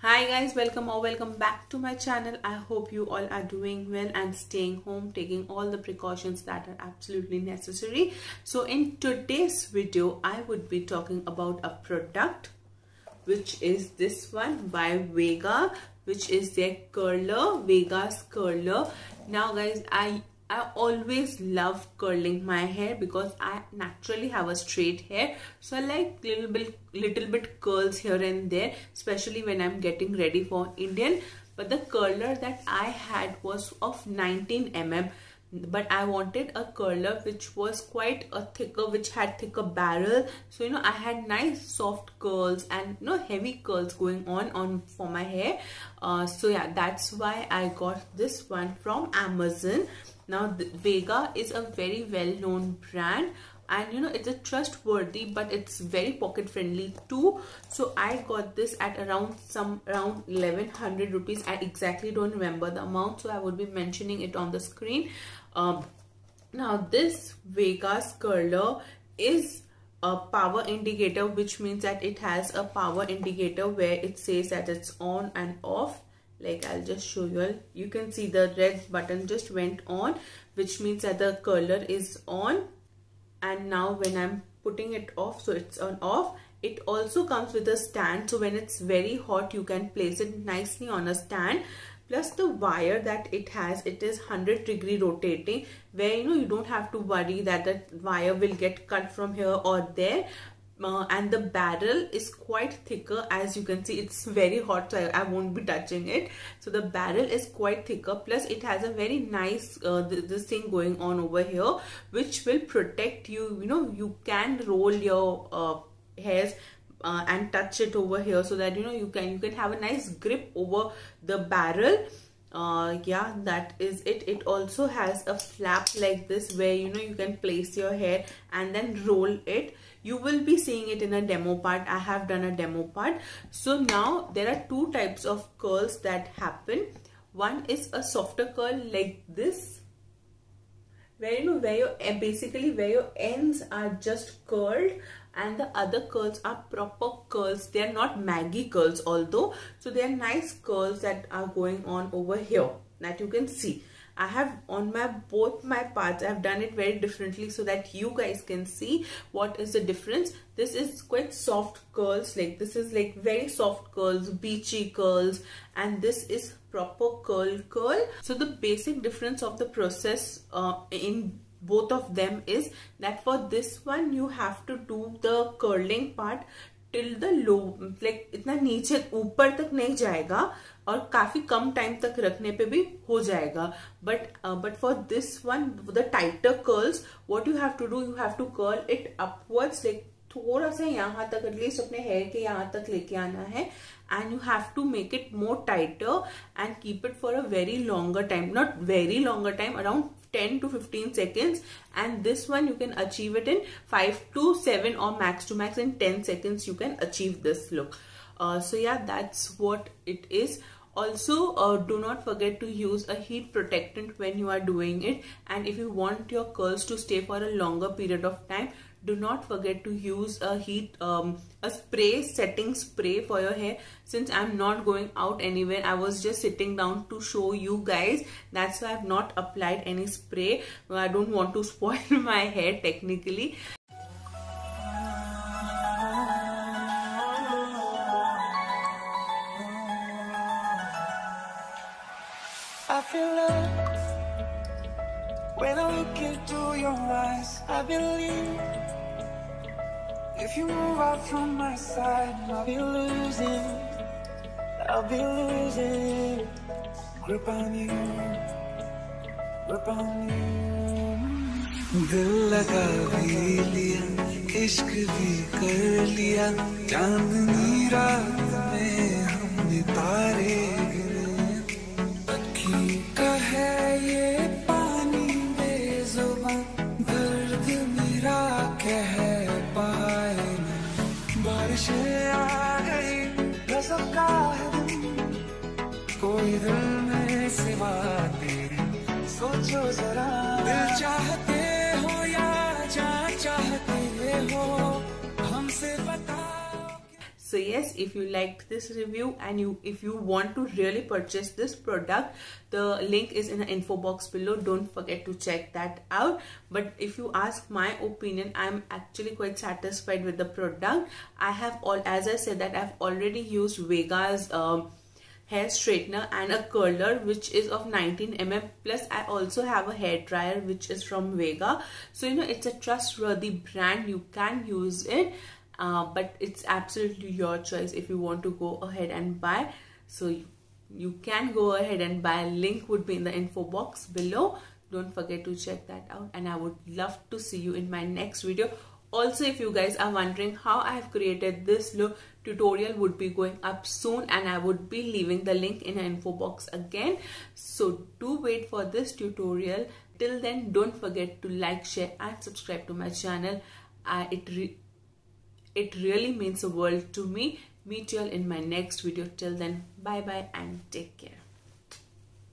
hi guys welcome or welcome back to my channel. I hope you all are doing well and staying home taking all the precautions that are absolutely necessary. So in today's video i would be talking about a product which is this one by vega which is their curler vega's curler. Now guys i I always love curling my hair because I naturally have a straight hair. So I like little bit little bit curls here and there especially when I'm getting ready for Indian. But the curler that I had was of 19 mm but I wanted a curler which was quite a thicker which had thicker barrel. So you know I had nice soft curls and you know heavy curls going on on for my hair. Uh, so yeah that's why I got this one from Amazon now Vega is a very well known brand and you know it's a trustworthy but it's very pocket friendly too. So i got this at around some around 1100 rupees. I exactly don't remember the amount so i would be mentioning it on the screen. Um, now this vega's curler is a power indicator which means that it has a power indicator where it says that it's on and off like I'll just show you all. You can see the red button just went on which means that the curler is on. And now when I'm putting it off so it's on off. It also comes with a stand so when it's very hot you can place it nicely on a stand. Plus the wire that it has it is 100 degree rotating where you know you don't have to worry that the wire will get cut from here or there uh, and the barrel is quite thicker as you can see it's very hot so I, I, won't be touching it. So the barrel is quite thicker plus it has a very nice uh, th this thing going on over here which will protect you. You know you can roll your uh, hairs uh, and touch it over here so that you know you can you can have a nice grip over the barrel uh yeah that is it. It also has a flap like this where you know you can place your hair and then roll it. You will be seeing it in a demo part. I have done a demo part. So now there are two types of curls that happen. One is a softer curl like this where you know where your basically where your ends are just curled and the other curls are proper curls. They are not Maggi curls although. So they are nice curls that are going on over here that you can see. I have on my both my parts I have done it very differently so that you guys can see what is the difference. This is quite soft curls like this is like very soft curls beachy curls and this is proper curl curl. So the basic difference of the process uh, in both of them is that for this one, you have to do the curling part till the low, like, इतना नीचे, ऊपर तक नहीं जाएगा और काफ़ी कम time तक रखने पे भी हो जाएगा। But but for this one the tighter curls what you have to do you have to curl it upwards like थोड़ा सा यहाँ तक एटलीस्ट अपने हेयर के यहाँ तक लेके आना है। And you have to make it more tighter and keep it for a very longer time not very longer time around 10 to 15 seconds and this one you can achieve it in 5 to 7 or max to max in 10 seconds you can achieve this look. Uh, so yeah that's what it is also uh, do not forget to use a heat protectant when you are doing it. And if you want your curls to stay for a longer period of time do not forget to use a heat um, a spray setting spray for your hair. Since i'm not going out anywhere i was just sitting down to show you guys. That's why i've not applied any spray. I don't want to spoil my hair technically I feel love when I look into your eyes. I believe if you move out from my side, I'll be losing. I'll be losing grip on you, grip on you. दिल लगा भी लिया इश्क भी कर लिया चांदनी रात में हमने तारे कोई दिल में सिवा तेरे सोचो जरा। दिल चाहते so yes if you liked this review and you if you want to really purchase this product the link is in the info box below. Don't forget to check that out. But if you ask my opinion i'm actually quite satisfied with the product. I have all as i said that i've already used vega's um, hair straightener and a curler which is of 19 mm plus i also have a hair dryer which is from vega. So you know it's a trustworthy brand. You can use it uh, but it's absolutely your choice if you want to go ahead and buy. So you, can go ahead and buy. Link would be in the info box below. Don't forget to check that out. And i would love to see you in my next video. Also if you guys are wondering how i have created this look tutorial would be going up soon and i would be leaving the link in the info box again. So do wait for this tutorial. Till then don't forget to like share and subscribe to my channel. Uh, it it really means the world to me. Meet you all in my next video. Till then bye bye and take care